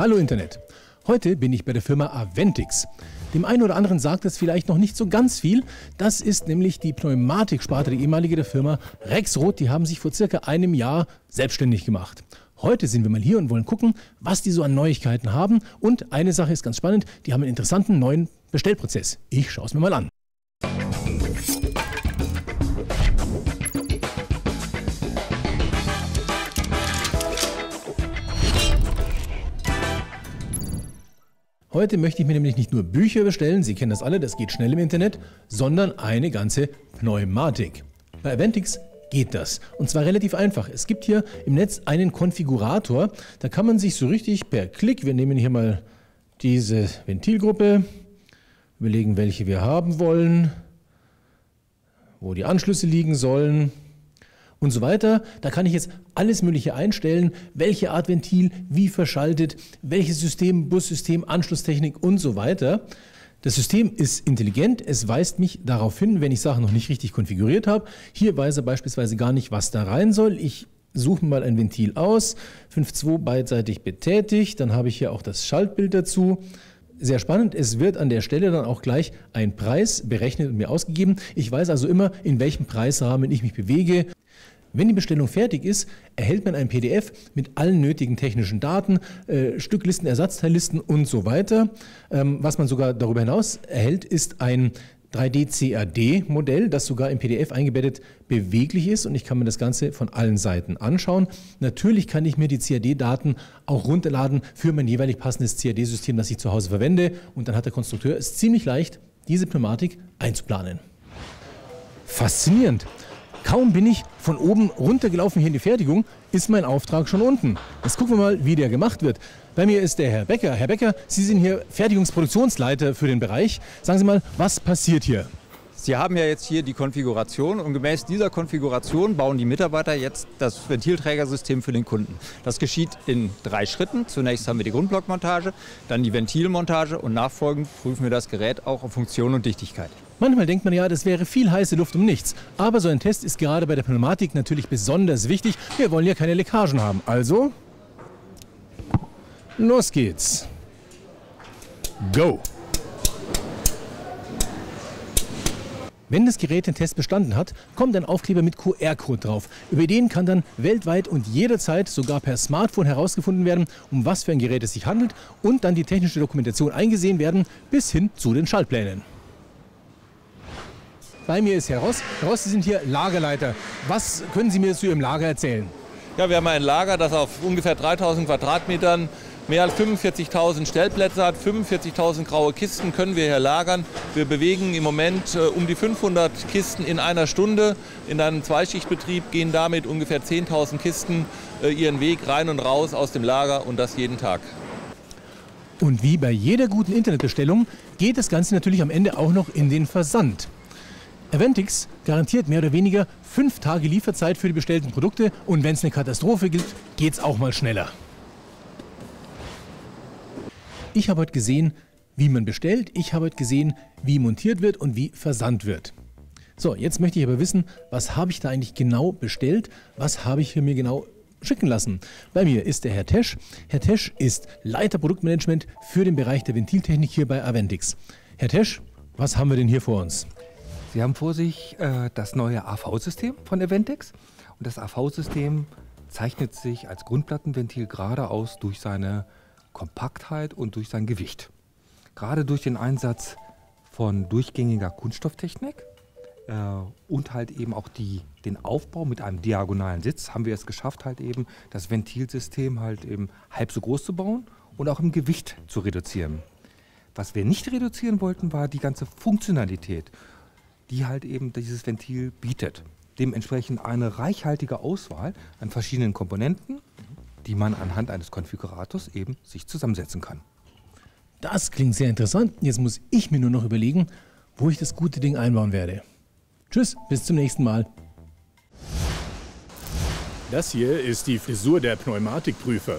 Hallo Internet. Heute bin ich bei der Firma Aventix. Dem einen oder anderen sagt es vielleicht noch nicht so ganz viel. Das ist nämlich die Pneumatiksparte, die ehemalige der Firma Rexroth. Die haben sich vor circa einem Jahr selbstständig gemacht. Heute sind wir mal hier und wollen gucken, was die so an Neuigkeiten haben. Und eine Sache ist ganz spannend, die haben einen interessanten neuen Bestellprozess. Ich schaue es mir mal an. Heute möchte ich mir nämlich nicht nur Bücher bestellen, Sie kennen das alle, das geht schnell im Internet, sondern eine ganze Pneumatik. Bei Aventix geht das. Und zwar relativ einfach. Es gibt hier im Netz einen Konfigurator. Da kann man sich so richtig per Klick, wir nehmen hier mal diese Ventilgruppe, überlegen, welche wir haben wollen, wo die Anschlüsse liegen sollen und so weiter. Da kann ich jetzt alles Mögliche einstellen, welche Art Ventil, wie verschaltet, welches System, Bussystem, Anschlusstechnik und so weiter. Das System ist intelligent, es weist mich darauf hin, wenn ich Sachen noch nicht richtig konfiguriert habe. Hier weiß er beispielsweise gar nicht, was da rein soll. Ich suche mal ein Ventil aus, 5.2 beidseitig betätigt, dann habe ich hier auch das Schaltbild dazu. Sehr spannend, es wird an der Stelle dann auch gleich ein Preis berechnet und mir ausgegeben. Ich weiß also immer, in welchem Preisrahmen ich mich bewege. Wenn die Bestellung fertig ist, erhält man ein PDF mit allen nötigen technischen Daten, äh, Stücklisten, Ersatzteillisten und so weiter. Ähm, was man sogar darüber hinaus erhält, ist ein 3D-CAD-Modell, das sogar im PDF eingebettet beweglich ist und ich kann mir das Ganze von allen Seiten anschauen. Natürlich kann ich mir die CAD-Daten auch runterladen für mein jeweilig passendes CAD-System, das ich zu Hause verwende und dann hat der Konstrukteur es ziemlich leicht, diese Pneumatik einzuplanen. Faszinierend. Kaum bin ich von oben runtergelaufen hier in die Fertigung, ist mein Auftrag schon unten. Jetzt gucken wir mal, wie der gemacht wird. Bei mir ist der Herr Becker. Herr Becker, Sie sind hier Fertigungsproduktionsleiter für den Bereich. Sagen Sie mal, was passiert hier? Sie haben ja jetzt hier die Konfiguration und gemäß dieser Konfiguration bauen die Mitarbeiter jetzt das Ventilträgersystem für den Kunden. Das geschieht in drei Schritten. Zunächst haben wir die Grundblockmontage, dann die Ventilmontage und nachfolgend prüfen wir das Gerät auch auf Funktion und Dichtigkeit. Manchmal denkt man ja, das wäre viel heiße Luft um nichts. Aber so ein Test ist gerade bei der Pneumatik natürlich besonders wichtig. Wir wollen ja keine Leckagen haben. Also, los geht's. Go! Wenn das Gerät den Test bestanden hat, kommt ein Aufkleber mit QR-Code drauf. Über den kann dann weltweit und jederzeit, sogar per Smartphone herausgefunden werden, um was für ein Gerät es sich handelt und dann die technische Dokumentation eingesehen werden, bis hin zu den Schaltplänen. Bei mir ist Herr Ross. Herr Ross, Sie sind hier Lagerleiter. Was können Sie mir zu Ihrem Lager erzählen? Ja, wir haben ein Lager, das auf ungefähr 3000 Quadratmetern mehr als 45.000 Stellplätze hat. 45.000 graue Kisten können wir hier lagern. Wir bewegen im Moment äh, um die 500 Kisten in einer Stunde. In einem Zweischichtbetrieb gehen damit ungefähr 10.000 Kisten äh, ihren Weg rein und raus aus dem Lager und das jeden Tag. Und wie bei jeder guten Internetbestellung geht das Ganze natürlich am Ende auch noch in den Versand. Aventix garantiert mehr oder weniger fünf Tage Lieferzeit für die bestellten Produkte und wenn es eine Katastrophe gibt, geht es auch mal schneller. Ich habe heute gesehen, wie man bestellt. Ich habe heute gesehen, wie montiert wird und wie versandt wird. So, jetzt möchte ich aber wissen, was habe ich da eigentlich genau bestellt? Was habe ich mir genau schicken lassen? Bei mir ist der Herr Tesch. Herr Tesch ist Leiter Produktmanagement für den Bereich der Ventiltechnik hier bei Aventix. Herr Tesch, was haben wir denn hier vor uns? Sie haben vor sich äh, das neue AV-System von Aventix. Und das AV-System zeichnet sich als Grundplattenventil gerade aus durch seine Kompaktheit und durch sein Gewicht. Gerade durch den Einsatz von durchgängiger Kunststofftechnik äh, und halt eben auch die, den Aufbau mit einem diagonalen Sitz haben wir es geschafft, halt eben das Ventilsystem halt eben halb so groß zu bauen und auch im Gewicht zu reduzieren. Was wir nicht reduzieren wollten, war die ganze Funktionalität, die halt eben dieses Ventil bietet. Dementsprechend eine reichhaltige Auswahl an verschiedenen Komponenten die man anhand eines Konfigurators eben sich zusammensetzen kann. Das klingt sehr interessant. Jetzt muss ich mir nur noch überlegen, wo ich das gute Ding einbauen werde. Tschüss, bis zum nächsten Mal. Das hier ist die Frisur der Pneumatikprüfer.